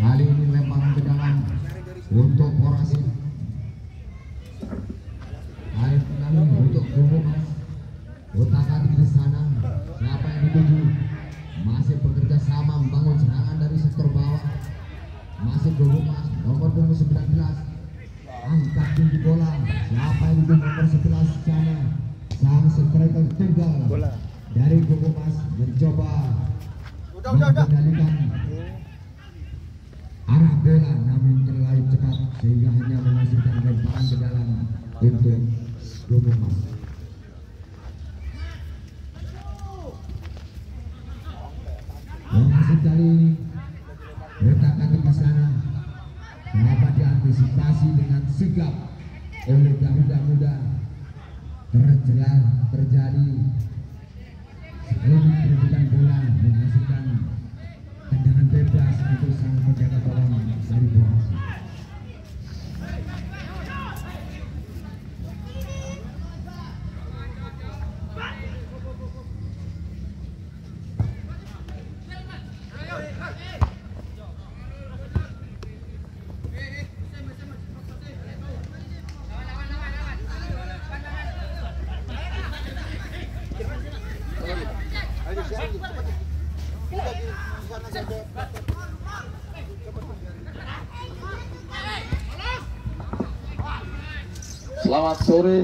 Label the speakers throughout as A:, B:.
A: Kali ini lemparan ke dalam untuk. Kali kali ini untuk. Otak atik di sana. Siapa yang dituju? Masih bekerja sama membangun serangan dari sektor bawah. Masih Gumus nomor punggung 19. Angkat tinggi bola. Siapa yang dituju nomor 11 sana? Sang striker tunggal
B: Bola.
A: dari mencoba
C: Udah, udah, udah.
A: mengendalikan arah bola namun terlalu cepat sehingga hanya menghasilkan lemparan ke dalam untuk Gumus. Wasit kali ini letak kaki sana dapat diantisipasi dengan sigap oleh Garuda Muda terjelar terjadi sebelum perebutan bola menghasilkan tendangan bebas untuk sang penjaga gawang dari Borasi.
D: Selamat sore.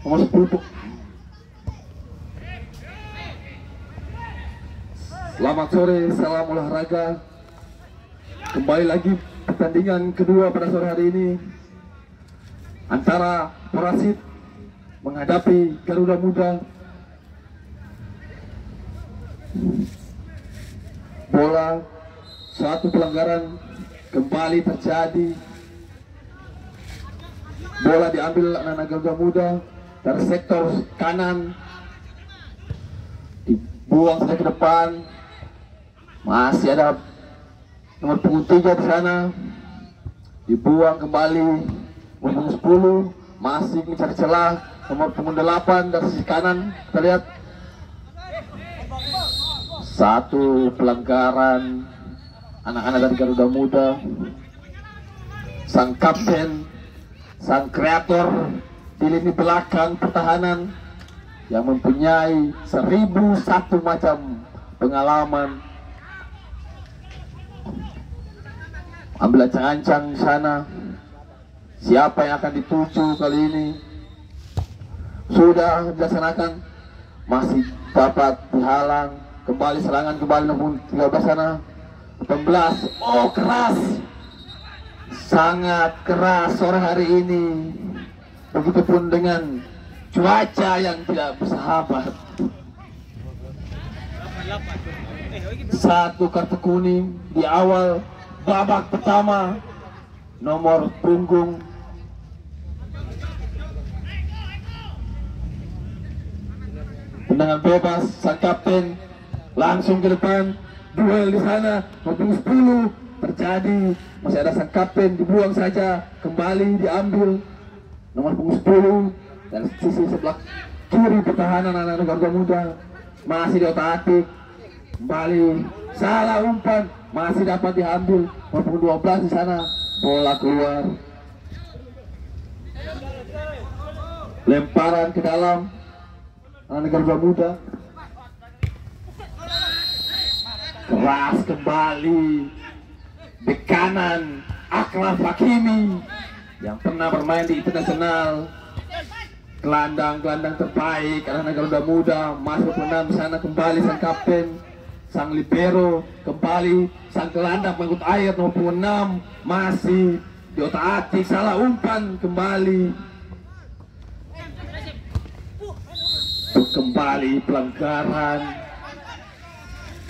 D: Nomor 10 Bu. Selamat sore, salam olahraga. Kembali lagi pertandingan kedua pada sore hari ini antara Perasit menghadapi Garuda Muda bola suatu pelanggaran kembali terjadi. Bola diambil anak Garuda Muda dari sektor kanan. Dibuang saja ke depan. Masih ada nomor punggung tiga di sana. Dibuang kembali nomor punggung 10 masih mencari celah nomor punggung 8 dari sisi kanan. Kita lihat satu pelanggaran anak-anak dari Garuda Muda sang kapten sang kreator di lini belakang pertahanan yang mempunyai seribu satu macam pengalaman. Ambil ancang-ancang sana. Siapa yang akan dituju kali ini? Sudah dilaksanakan. Masih dapat dihalang kembali serangan kembali nomor 13 sana 18 oh keras. Sangat keras sore hari ini. Begitupun dengan cuaca yang tidak bersahabat. Satu kartu kuning di awal babak pertama. Nomor punggung. Tendangan bebas sang kapten langsung ke depan duel di sana nomor 10 terjadi. Masih ada sang kapten dibuang saja kembali diambil. Nomor punggung 10 dan sisi sebelah kiri pertahanan anak-anak Garuda Muda masih di otak atik. Kembali salah umpan masih dapat diambil. Nomor punggung 12 di sana bola keluar. Lemparan ke dalam anak Garuda Muda keras kembali. Di kanan Akraf Hakimi yang pernah bermain di internasional. Gelandang-gelandang terbaik anak Garuda Muda masuk di sana kembali sang kapten sang libero kembali sang gelandang pengikut air nomor 6 masih di otak atik salah umpan kembali. Kembali pelanggaran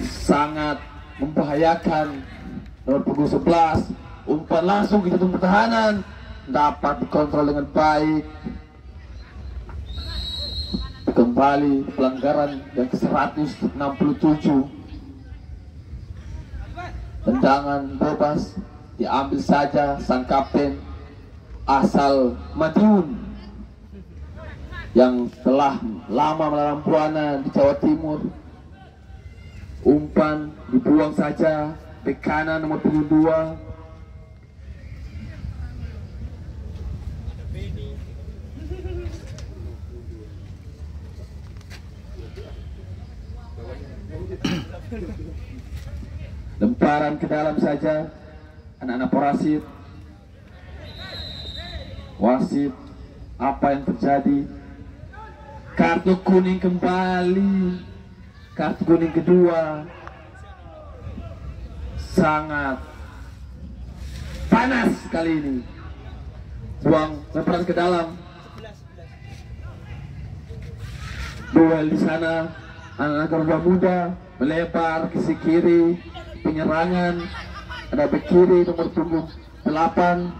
D: sangat membahayakan. Nomor punggung 11 umpan langsung ke jantung pertahanan. Dapat dikontrol dengan baik. Kembali pelanggaran yang ke 167 tendangan bebas diambil saja sang kapten asal Madiun yang telah lama melalang buana di Jawa Timur. Umpan dibuang saja bek kanan nomor punggung dua. Lemparan ke dalam saja anak-anak Porasit. Wasit, apa yang terjadi? Kartu kuning kembali. Kartu kuning kedua. Sangat panas kali ini. Buang lemparan ke dalam. Duel di sana. Anak-anak muda melebar ke sisi kiri. Penyerangan. Ada bek kiri nomor punggung 8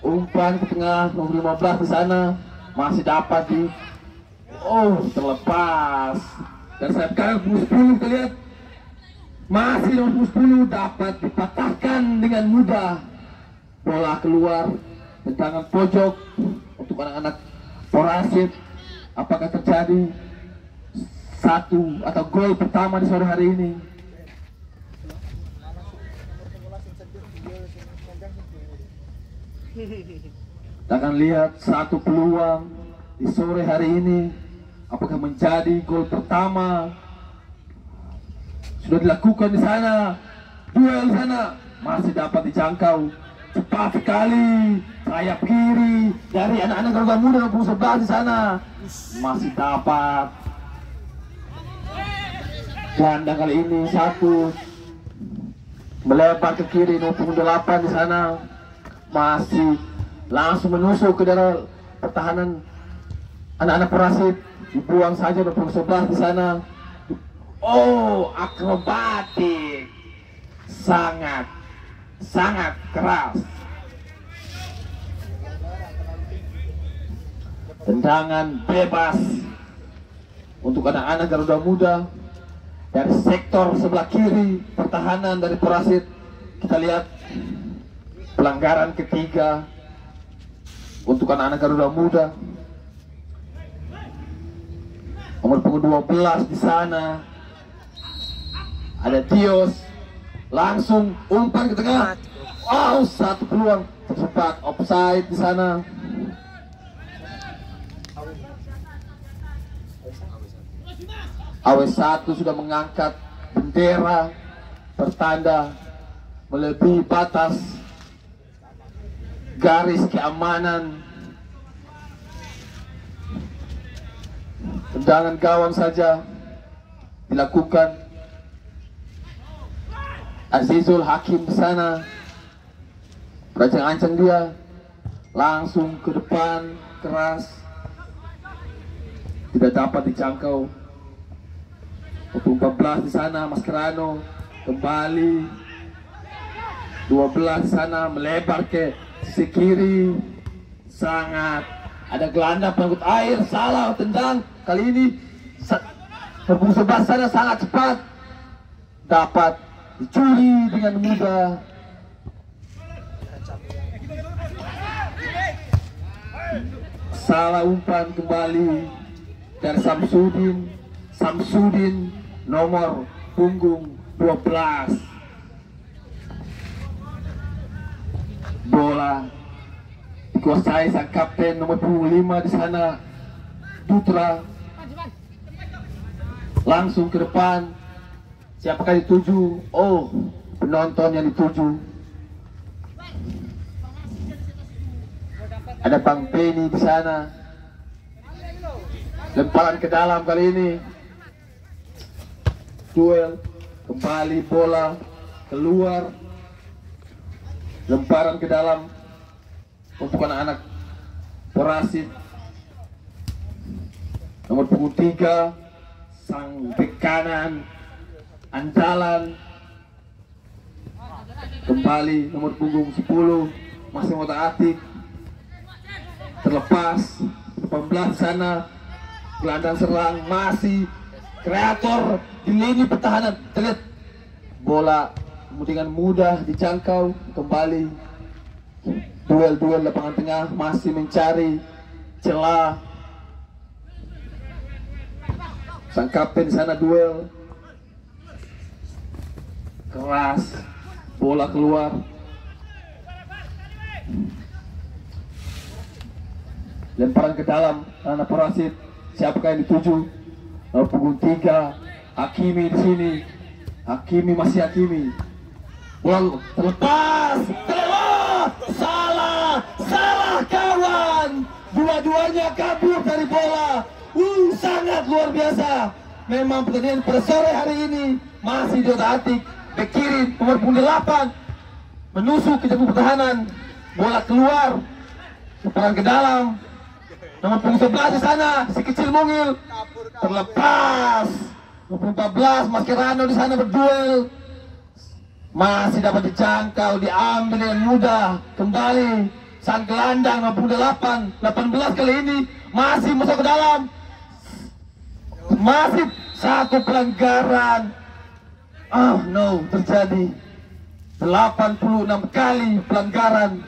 D: umpan ke tengah nomor 15 di sana masih dapat di oh terlepas nomor 10 kita lihat masih nomor 10 dapat dipatahkan dengan mudah. Bola keluar tendangan pojok untuk anak-anak Porasit apakah terjadi satu atau gol pertama di sore hari ini? Kita akan lihat satu peluang di sore hari ini apakah menjadi gol pertama sudah dilakukan di sana? Duel di sana. Masih dapat dijangkau. Cepat sekali. Sayap kiri dari anak-anak Garuda Muda nomor 11 di sana. Masih dapat. Gelandang kali ini satu. Melebar ke kiri nomor 8 di sana. Masih langsung menusuk ke dalam pertahanan anak-anak Perasit dibuang saja nomor 11 di sana. Oh akrobatik. Sangat sangat keras. Tendangan bebas untuk anak-anak Garuda Muda dari sektor sebelah kiri pertahanan dari Perasit kita lihat pelanggaran ketiga untuk anak-anak Garuda Muda nomor punggung 12 di sana. Ada Dios langsung umpan ke tengah. Wow satu peluang tercepat offside di sana. AW1 sudah mengangkat bendera bertanda melebihi batas garis keamanan tendangan gawang saja dilakukan. Azizul Hakim sana. Berancang-ancang dia langsung ke depan keras. Tidak dapat dijangkau. 14 di sana Mascherano kembali. 12 di sana melebar ke sisi kiri. Sangat ada gelandang pengangkut air salah tendang. Kali ini berbung sebelah sana sangat cepat. Dapat dicuri dengan mudah. Salah umpan kembali dari Samsudin. Samsudin nomor punggung 12 bola dikuasai sang kapten nomor punggung 5 di sana Dutra. Langsung ke depan. Siapakah dituju? Oh penonton yang dituju. Ada Bang Penny di sana. Lemparan ke dalam kali ini. Duel kembali bola keluar. Lemparan ke dalam untuk anak-anak Porasit nomor punggung tiga sang bek kanan kembali nomor punggung 10 masih mau atik. Terlepas 18 sana gelandang serang masih kreator di lini pertahanan. Terlihat bola dengan mudah dijangkau kembali duel-duel lapangan tengah masih mencari celah. Sang kapten sana duel. Keras. Bola keluar. Lemparan ke dalam anak parasit siapakah yang dituju? Lalu punggung tiga. Hakimi di sini. Hakimi masih Hakimi. Bola terlepas. Terlepas salah salah kawan dua-duanya kabur dari bola. Uh sangat luar biasa. Memang pertandingan pada sore hari ini masih diotak-atik bek kiri nomor punggung 8 menusuk ke jangkau pertahanan. Bola keluar. Lemparan ke dalam. Nomor punggung 11 di sana. Si kecil mungil. Terlepas. Nomor 14 Mascherano di sana berduel. Masih dapat dijangkau diambil dengan mudah. Kembali sang gelandang nomor 8 18 kali ini masih masuk ke dalam. Masih satu pelanggaran. Oh no terjadi. 86 kali pelanggaran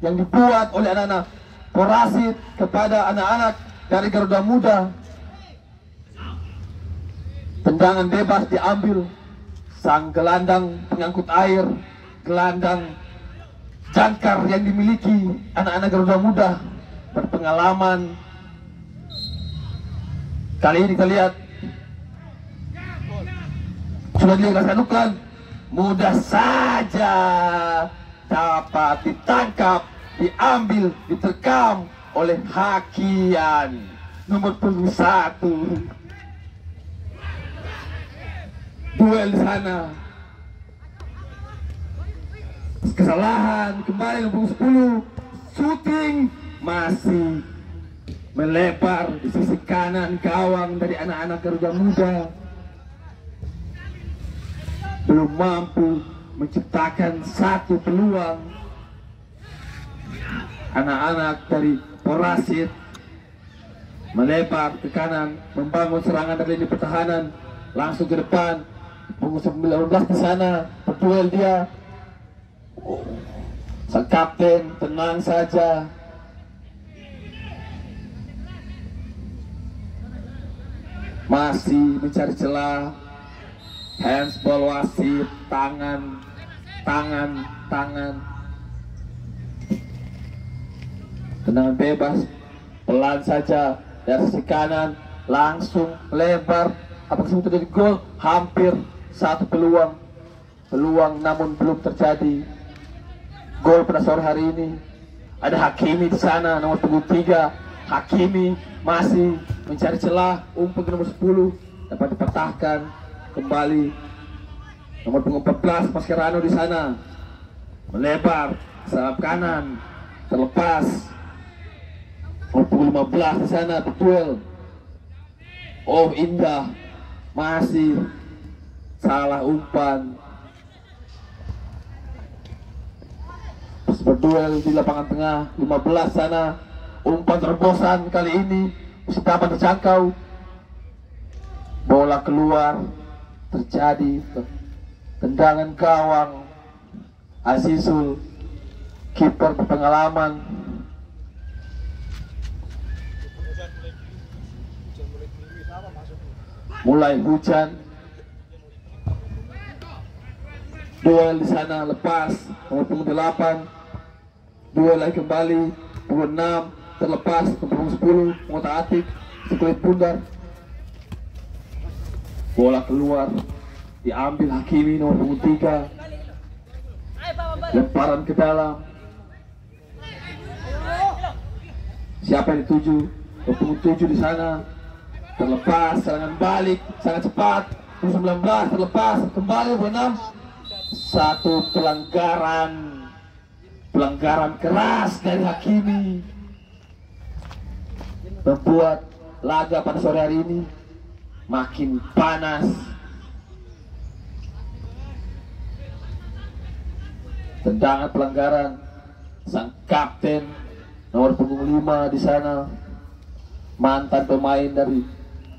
D: yang dibuat oleh anak-anak Porasit kepada anak-anak dari Garuda Muda. Tendangan bebas diambil. Sang gelandang pengangkut air gelandang jangkar yang dimiliki anak-anak Garuda Muda berpengalaman. Kali ini kita lihat. Sudah dilaksanakan. Mudah saja. Dapat ditangkap diambil diterkam oleh Hakian nomor punggung satu. Duel sana kesalahan kembali nomor 10 shooting masih melebar di sisi kanan gawang dari anak-anak Garuda Muda. Belum mampu menciptakan satu peluang. Anak-anak dari Porasit melebar ke kanan membangun serangan dari lini pertahanan langsung ke depan. Punggung 19 di sana berduel dia kapten tenang saja. Masih mencari celah. Handsball wasit tangan tangan tangan. Tendangan bebas. Pelan saja. Dari sisi kanan langsung lebar. Apakah semua terjadi? Gol hampir satu peluang. Peluang namun belum terjadi gol pada sore hari ini. Ada Hakimi di sana nomor punggung tiga. Hakimi masih mencari celah umpan ke nomor 10 dapat dipatahkan kembali. Nomor punggung 14 Mascherano di sana. Melebar sayap kanan terlepas. Nomor punggung 15 di sana betul. Oh indah. Masih salah umpan berduel di lapangan tengah 15 sana. Umpan terbosan kali ini dapat terjangkau? Bola keluar terjadi tendangan gawang. Azizul kiper berpengalaman. Mulai hujan. Duel di sana lepas nomor punggung 8 duel lagi kembali punggung 6 terlepas ke punggung 10 mengotak atik sekulit bundar. Bola keluar diambil Hakimi nomor punggung 3 lemparan ke dalam. Siapa yang dituju? Punggung 7 di sana. Terlepas serangan balik sangat cepat. Punggung 19 terlepas kembali punggung 6 satu pelanggaran pelanggaran keras dari Hakimi. Membuat laga pada sore hari ini makin panas. Tendangan pelanggaran sang kapten nomor punggung 5 di sana mantan pemain dari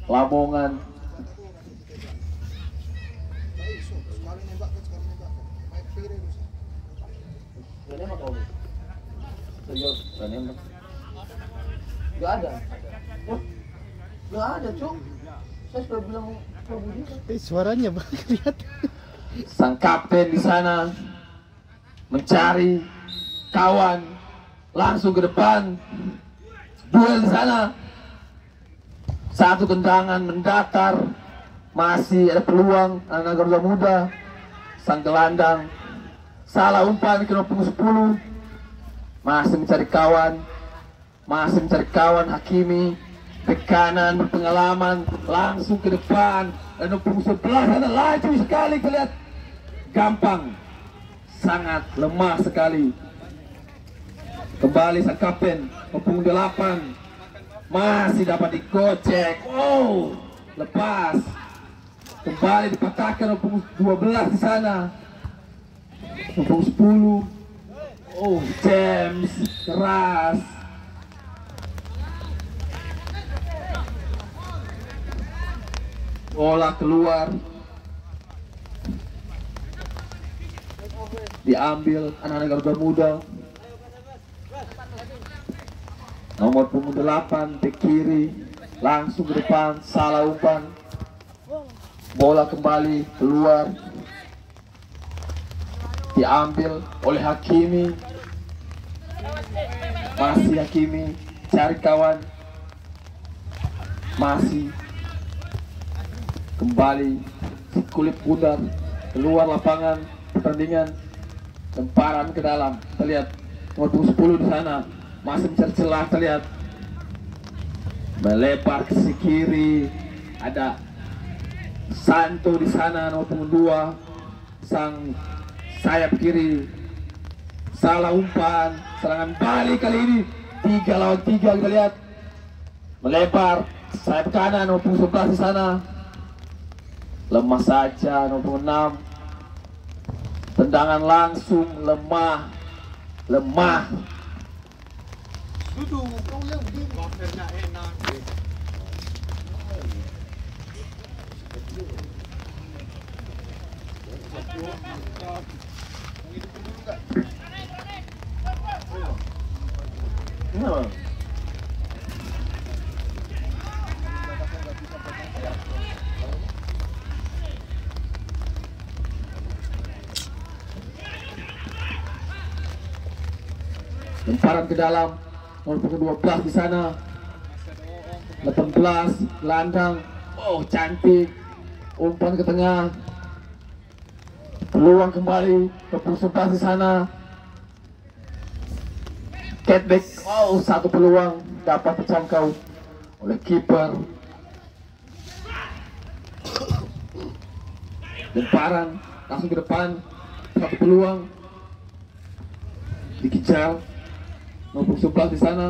D: Lamongan
C: Sekali nembak kan, sekali nembak kan. Main kiri terus.
D: Gak ada.
B: Gak ada, Cuk.
C: Saya sudah bilang Budi.
B: Eh, suaranya bang kelihatan.
D: sang kapten di sana mencari kawan langsung ke depan duel di sana satu tendangan mendatar masih ada peluang anak Garuda Muda sang gelandang salah umpan ke nomor 10 masih mencari kawan. Masih mencari kawan Hakimi. Ke kanan berpengalaman langsung ke depan. Dan nomor 11 ada laju sekali. Kelihatan gampang. Sangat lemah sekali. Kembali sang kapten. Nomor 8 masih dapat digocek oh lepas. Kembali dipatahkan nomor 12 di sana nomor 10 oh James keras bola keluar. Diambil anak-anak Garuda Muda. Nomor punggung 8 di kiri. Langsung ke depan salah umpan. Bola kembali keluar diambil oleh Hakimi. Masih Hakimi cari kawan. Masih kembali si kulit pudar keluar lapangan pertandingan lemparan ke dalam. Terlihat nomor punggung 10 di sana. Masih mencari celah terlihat. Melebar ke sisi kiri. Ada Santo di sana nomor punggung 2 sang sayap kiri. Salah umpan serangan balik kali ini. Tiga lawan tiga kita lihat. Melebar sayap kanan nomor 11 di sana. Lemah saja nomor 6 tendangan langsung lemah lemah. Lemparan ke dalam nomor punggung 12 di sana. 18 gelandang. Oh cantik. Umpan ke tengah peluang kembali ke punggung 11 di sana Catback, oh satu peluang dapat terjangkau oleh kiper. Lemparan langsung ke depan, satu peluang dikejar. Nomor 11 di sana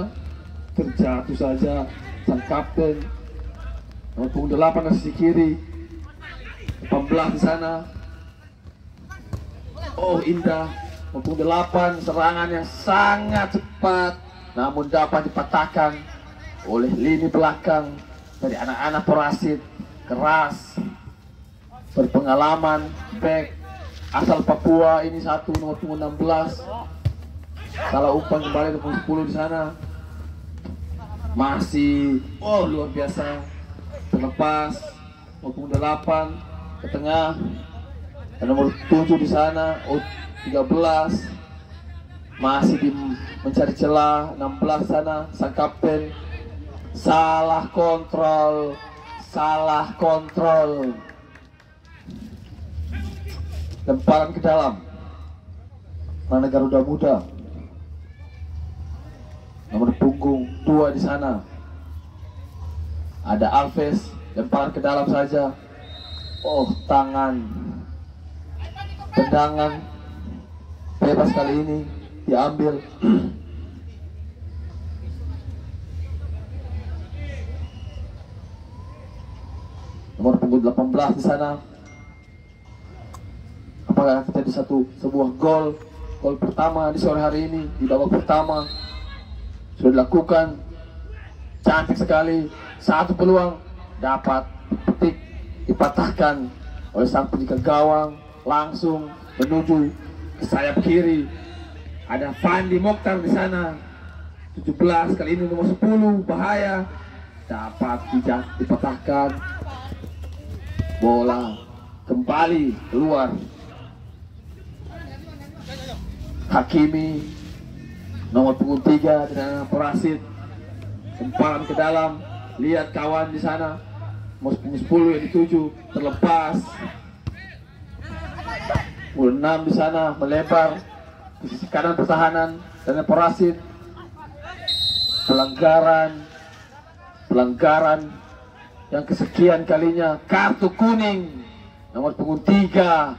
D: terjatuh saja sang kapten. Nomor 8 di sisi kiri, 18 di sana. Oh indah maupun 8 serangan yang sangat cepat namun dapat dipatahkan oleh lini belakang dari anak-anak Porasit keras berpengalaman back asal Papua ini satu nomor punggung 16 salah umpan kembali ke punggung 10 di sana. Masih oh luar biasa. Terlepas maupun 8 ke tengah nomor 7 di sana oh 13 masih di mencari celah 16 sana sang kapten. Salah kontrol salah kontrol. Lemparan ke dalam. Mana Garuda Muda? Nomor punggung dua di sana. Ada Alves lemparan ke dalam saja. Oh tangan tendangan bebas kali ini diambil. Nomor punggung 18 di sana. Apakah terjadi satu sebuah gol gol pertama di sore hari ini di babak pertama? Sudah dilakukan. Cantik sekali. Satu peluang dapat dipetik dipatahkan oleh sang penjaga gawang langsung menuju sayap kiri. Ada Fandi Mokhtar di sana. 17 kali ini nomor 10 bahaya. Dapat dipatahkan. Bola kembali keluar. Hakimi nomor punggung tiga dengan Perasit sempalan ke dalam. Lihat kawan di sana. Punggung 10 yang dituju terlepas 6 di sana melebar ke sisi kanan pertahanan dan Perasit pelanggaran pelanggaran yang kesekian kalinya kartu kuning nomor punggung tiga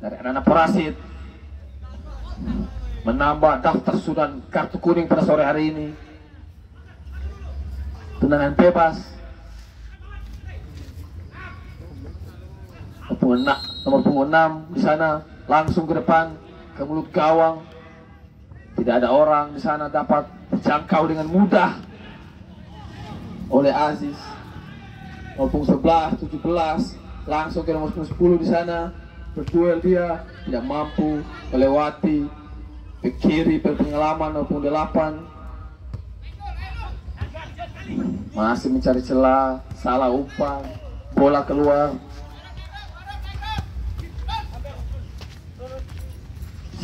D: dari anak Perasit menambah daftar sudan kartu kuning pada sore hari ini. Tendangan bebas nomor punggung nomor punggung enam di sana langsung ke depan ke mulut gawang. Tidak ada orang di sana dapat dijangkau dengan mudah oleh Aziz. Nomor punggung 11, 17 langsung ke nomor punggung 10 di sana. Berduel dia tidak mampu melewati ke kiri berpengalaman nomor punggung 8 masih mencari celah salah umpan bola keluar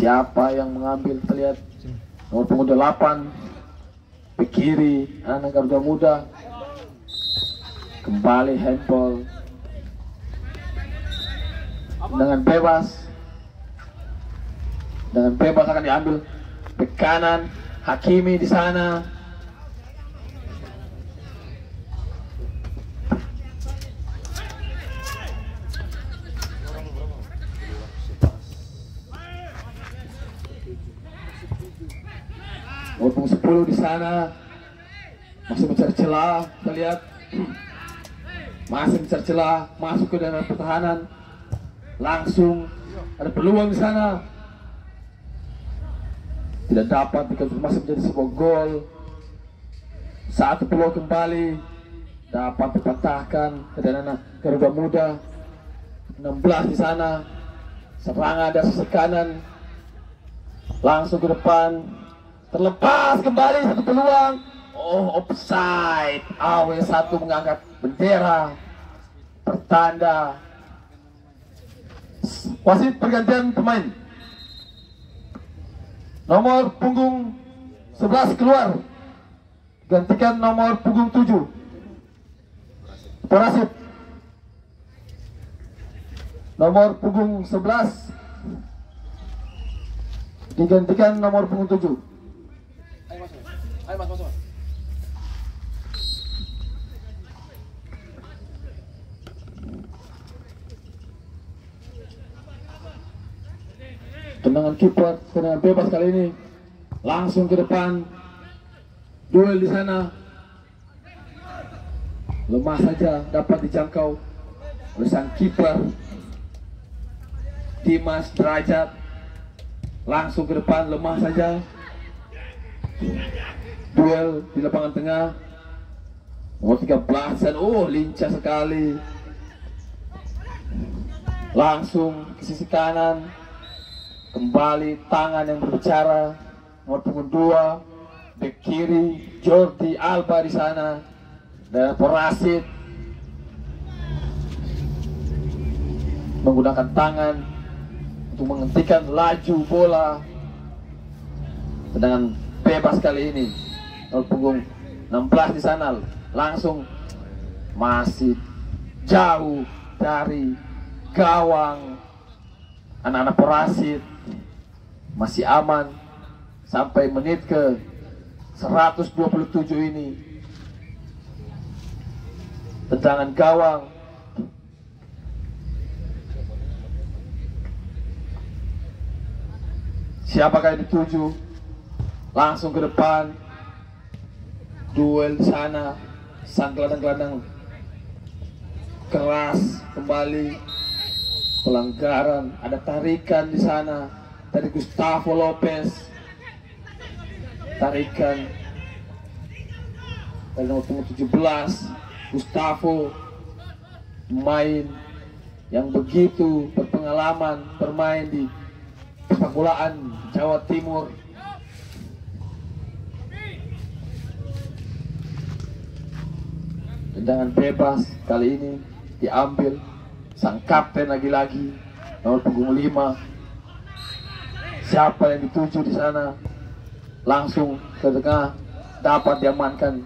D: siapa yang mengambil terlihat? Nomor punggung 8 ke kiri anak Garuda Muda. Kembali handball. Dengan bebas. Dengan bebas akan diambil. Ke kanan Hakimi di sana Nomor punggung 10 di sana. Masih mencari celah kita lihat. Masih mencari celah masuk ke dalam pertahanan. Langsung ada peluang di sana. Tidak dapat masih menjadi sebuah gol. Satu peluang kembali. Dapat dipatahkan ke dalam Garuda Muda. 16 di sana. Serangan dari sisi kanan. Langsung ke depan terlepas kembali satu peluang. Oh offside. AW1 mengangkat bendera. Pertanda. Wasit pergantian pemain. Nomor punggung 11 keluar. Gantikan nomor punggung 7 Perasit nomor punggung 11 digantikan nomor punggung 7
C: Ayo mas, ayo mas, masuk mas.
D: tendangan kiper tendangan bebas kali ini. Langsung ke depan. Duel di sana. Lemah saja dapat dijangkau oleh sang kiper Dimas Derajat. Langsung ke depan lemah saja. Duel di lapangan tengah. Nomor 13 dan oh lincah sekali. Langsung ke sisi kanan kembali tangan yang berbicara nomor punggung dua bek kiri Jordi Alba di sana dan Perasit menggunakan tangan untuk menghentikan laju bola. Tendangan bebas kali ini nomor punggung 16 di sana langsung masih jauh dari gawang anak-anak Perasit masih aman. Sampai menit ke 127 ini. Tendangan gawang. Siapakah yang dituju? Langsung ke depan. Duel sana. Sang gelandang-gelandang keras kembali. Pelanggaran ada tarikan di sana dari Gustavo Lopez. Tarikan. Dari nomor punggung 17 Gustavo pemain yang begitu berpengalaman bermain di sepak Jawa Timur. Tendangan bebas kali ini diambil. Sang kapten lagi-lagi. Nomor punggung 5 siapa yang dituju di sana langsung ke tengah dapat diamankan